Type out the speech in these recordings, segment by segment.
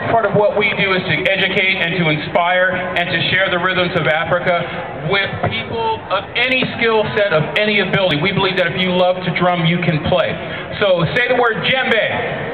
large part of what we do is to educate and to inspire and to share the rhythms of Africa with people of any skill set, of any ability. We believe that if you love to drum, you can play. So say the word djembe.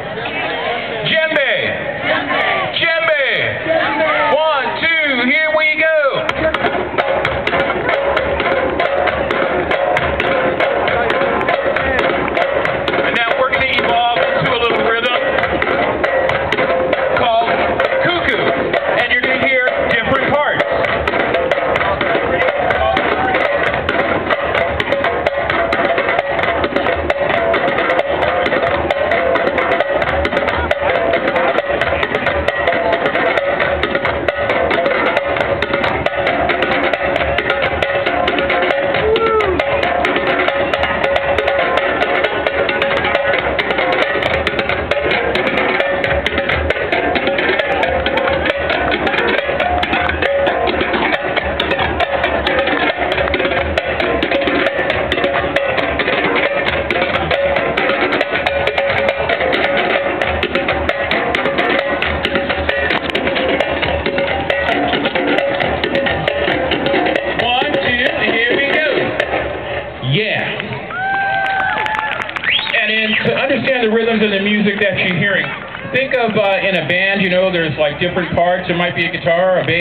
And understand the rhythms and the music that you're hearing, think of uh, in a band, you know, there's like different parts. There might be a guitar, a bass.